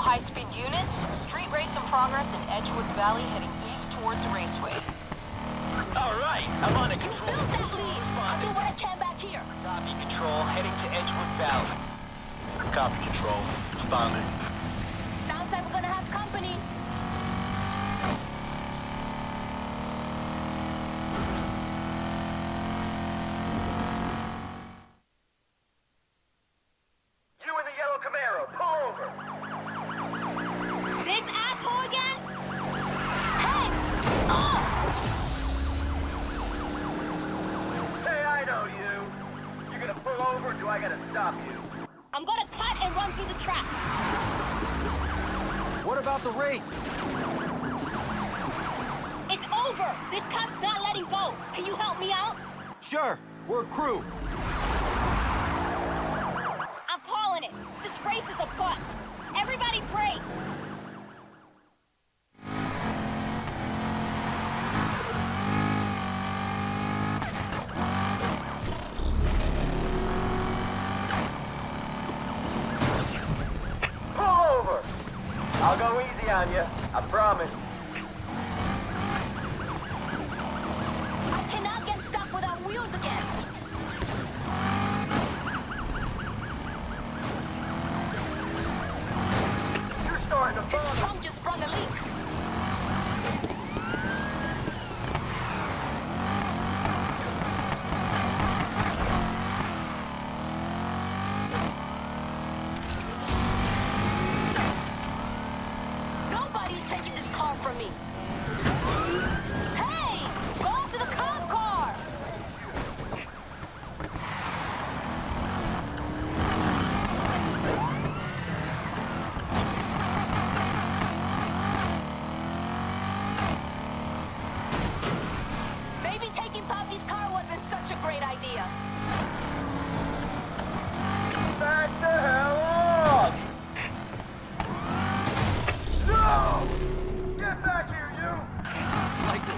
high-speed units. Street race in progress in Edgewood Valley heading east towards the Raceway. All right, I'm on it, You Control. built that lead. I'll do what I can back here. Copy, Control. Heading to Edgewood Valley. Copy, Control. Responding. Sounds like we're gonna have company. You in the yellow Camaro, pull over. I gotta stop you? I'm gonna cut and run through the trap. What about the race? It's over. This cop's not letting go. Can you help me out? Sure, we're a crew. Go easy on you. I promise. I cannot get stuck without wheels again. You're starting to This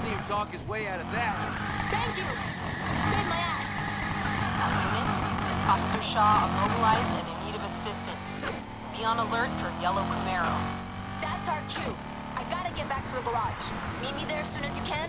see him talk his way out of that. Thank you. Saved my ass. Units, Officer Shaw immobilized and in need of assistance. Be on alert for yellow Camaro. That's our cue. I gotta get back to the garage. Meet me there as soon as you can.